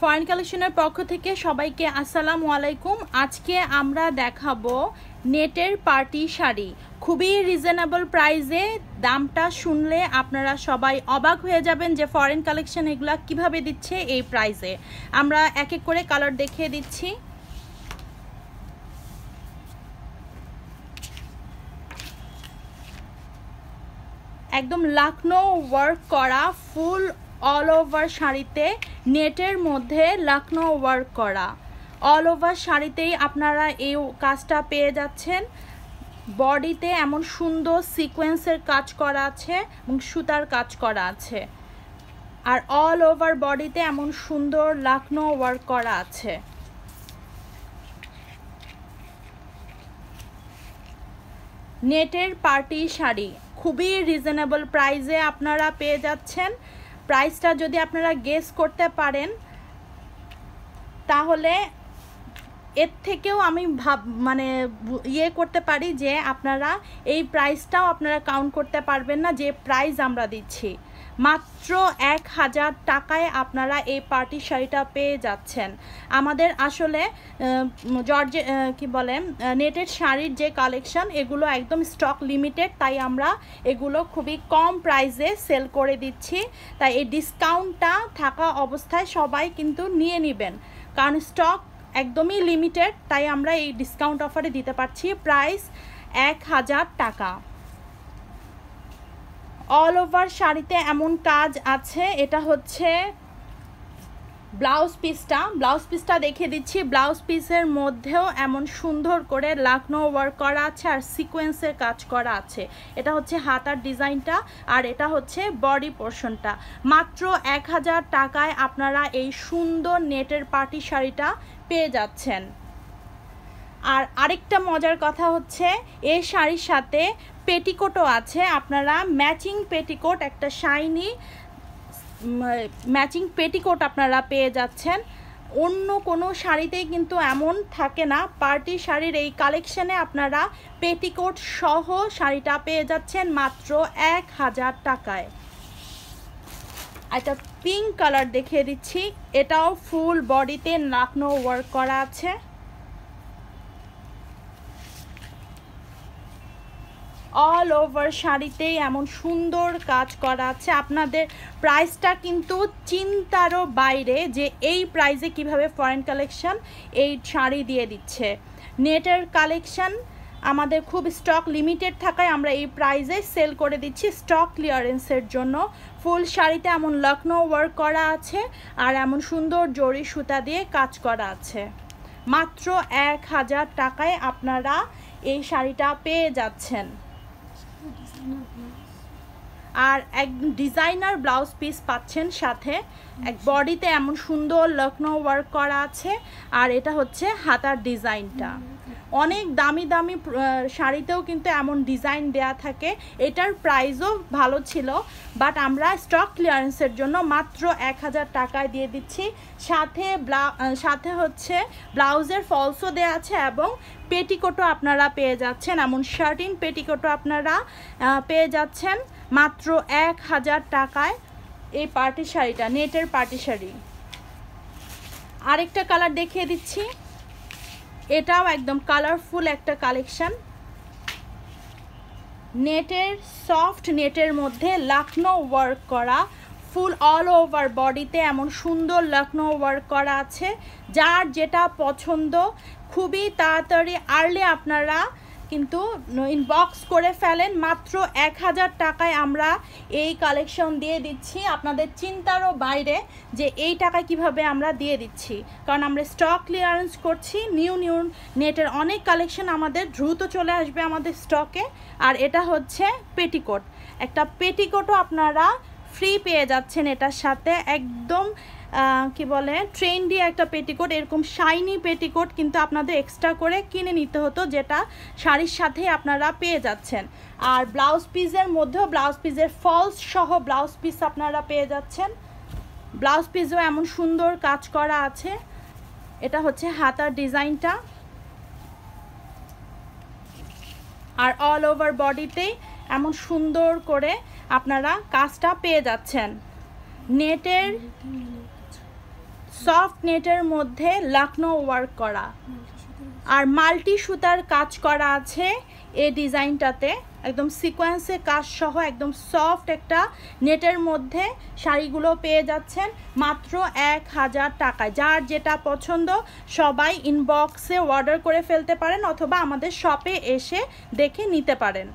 Foreign কালেকশনের পক্ষ থেকে সবাইকে আসসালামু আলাইকুম। আজকে আমরা দেখাবো নেটের পার্টি শাড়ি। খুবই রিজনেবল প্রাইসে দামটা শুনলে আপনারা সবাই অবাক হয়ে যাবেন যে ফরেন কালেকশন এগুলা কীভাবে দিচ্ছে এই প্রাইসে আমরা এক এক করে কালার দেখিয়ে দিচ্ছি। একদম লাকনো ওয়ার্ক করা ফুল অল ওভার শাড়িতে, নেটের মধ্যে লাকনো ওয়ার্ক করা। অল ওভার শাড়িতেই আপনারা এই কাজটা পেয়ে যাচ্ছেন। বডিতে এমন সুন্দর সিকোয়েন্সের কাজ করা আছে এবং সুতার কাজ করা আছে। আর অল ওভার বডিতে এমন সুন্দর লাকনো ওয়ার্ক করা আছে। নেটের পার্টি শাড়ি। খুবই রিজনেবল প্রাইসে আপনারা পেয়ে যাচ্ছেন। প্রাইসটা যদি আপনারা গেস করতে পারেন তাহলে এর থেকেও আমি ভাব মানে ইয়ে করতে পারি যে আপনারা এই প্রাইসটাও আপনারা কাউন্ট করতে পারবেন না যে প্রাইস আমরা দিচ্ছি। মাত্র এক হাজার টাকায় আপনারা এই পার্টি শাড়িটা পেয়ে যাচ্ছেন। আমাদের আসলে জর্জে কি বলে নেটের শাড়ির যে কালেকশন এগুলো একদম স্টক লিমিটেড তাই আমরা এগুলো খুবই কম প্রাইসে সেল করে দিচ্ছি। তাই এই ডিসকাউন্টটা থাকা অবস্থায় সবাই কিন্তু নিয়ে নেবেন। কারণ স্টক একদমই লিমিটেড তাই আমরা এই ডিসকাউন্ট অফারে দিতে পারছি প্রাইস এক হাজার টাকা। অল ওভার শাড়িতে এমন কাজ আছে, এটা হচ্ছে ব্লাউজ পিসটা ব্লাউজ পিসটা দেখে দিচ্ছি। ব্লাউজ পিসের মধ্যেও এমন সুন্দর করে লাকনো ওয়ার্ক করা আছে আর সিকোয়েন্সের কাজ করা আছে। এটা হচ্ছে হাতার ডিজাইনটা আর এটা হচ্ছে বডি পোর্শনটা মাত্র এক হাজার টাকায় আপনারা এই সুন্দর নেটের পার্টি শাড়িটা পেয়ে যাচ্ছেন। আর আরেকটা মজার কথা হচ্ছে এই শাড়ির সাথে পেটিকোটও আছে। আপনারা ম্যাচিং পেটিকোট, একটা শাইনি ম্যাচিং পেটিকোট আপনারা পেয়ে যাচ্ছেন। অন্য কোনো শাড়িতেই কিন্তু এমন থাকে না। পার্টি শাড়ির এই কালেকশানে আপনারা পেটিকোট সহ শাড়িটা পেয়ে যাচ্ছেন মাত্র এক হাজার টাকায়। একটা পিঙ্ক কালার দেখিয়ে দিচ্ছি। এটাও ফুল বডিতে নাকনো ওয়ার্ক করা আছে। অল ওভার শাড়িতেই এমন সুন্দর কাজ করা আছে। আপনাদের প্রাইসটা কিন্তু চিন্তারও বাইরে যে এই প্রাইসে কীভাবে ফরেন কালেকশন এই শাড়ি দিয়ে দিচ্ছে। নেটের কালেকশন আমাদের খুব স্টক লিমিটেড থাকায় আমরা এই প্রাইসে সেল করে দিচ্ছি স্টক ক্লিয়ারেন্সের জন্য। ফুল শাড়িতে এমন লখনৌ ওয়ার্ক করা আছে আর এমন সুন্দর জরি সুতা দিয়ে কাজ করা আছে। মাত্র এক হাজার টাকায় আপনারা এই শাড়িটা পেয়ে যাচ্ছেন। আর এক ডিজাইনার ব্লাউজ পিস পাচ্ছেন সাথে। এক বডিতে এমন সুন্দর লখনৌ ওয়ার্ক করা আছে। আর এটা হচ্ছে হাতার ডিজাইনটা। অনেক দামি দামি শাড়িতেও কিন্তু এমন ডিজাইন দেয়া থাকে। এটার প্রাইসও ভালো ছিল বাট আমরা স্টক ক্লিয়ারেন্সের জন্য মাত্র এক হাজার টাকায় দিয়ে দিচ্ছি। সাথে ব্লা সাথে হচ্ছে ব্লাউজের ফলসও দেওয়া আছে এবং পেটিকোটও আপনারা পেয়ে যাচ্ছেন। এমন শার্টিন পেটিকোটও আপনারা পেয়ে যাচ্ছেন মাত্র এক হাজার টাকায় এই পার্টি শাড়িটা, নেটের পার্টি শাড়ি। আরেকটা কালার দেখিয়ে দিচ্ছি। এটাও একদম কালারফুল একটা কালেকশন নেটের সফট নেটের মধ্যে লাকনো ওয়ার্ক করা ফুল অল ওভার বডিতে এমন সুন্দর লাকনো ওয়ার্ক করা আছে। যার যেটা পছন্দ, খুবই তাড়াতাড়ি আর্লি আপনারা কিন্তু ইনবক্স করে ফেলেন। মাত্র এক হাজার টাকায় আমরা এই কালেকশন দিয়ে দিচ্ছি। আপনাদের চিন্তারও বাইরে যে এই টাকা কীভাবে আমরা দিয়ে দিচ্ছি। কারণ আমরা স্টক ক্লিয়ারেন্স করছি নিউ নিউ নেটের অনেক কালেকশন আমাদের দ্রুত চলে আসবে আমাদের স্টকে আর এটা হচ্ছে পেটিকোট একটা পেটিকোটও আপনারা ফ্রি পেয়ে যাচ্ছেন এটার সাথে। একদম কি বলে ট্রেন্ডি একটা পেটিকোট এরকম শাইনি পেটিকোট কিন্তু আপনাদের এক্সট্রা করে কিনে নিতে হতো, যেটা শাড়ির সাথে আপনারা পেয়ে যাচ্ছেন। আর ব্লাউজ পিসের মধ্যেও ব্লাউজ পিসের ফলস সহ ব্লাউজ পিস আপনারা পেয়ে যাচ্ছেন। ব্লাউজ পিসও এমন সুন্দর কাজ করা আছে। এটা হচ্ছে হাতার ডিজাইনটা। আর অল ওভার বডিতেই এমন সুন্দর করে আপনারা কাজটা পেয়ে যাচ্ছেন। নেটের সফট নেটের মধ্যে লাকনো ওয়ার্ক করা। আর মাল্টি সুতার কাজ করা আছে এই ডিজাইনটাতে। একদম সিকোয়েন্সে কাজ সহ একদম সফট একটা নেটের মধ্যে শাড়িগুলো পেয়ে যাচ্ছেন মাত্র এক হাজার টাকায়। যার যেটা পছন্দ সবাই ইনবক্সে অর্ডার করে ফেলতে পারেন অথবা আমাদের শপে এসে দেখে নিতে পারেন।